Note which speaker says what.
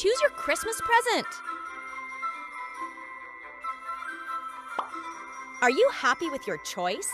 Speaker 1: Choose your Christmas present. Are you happy with your choice?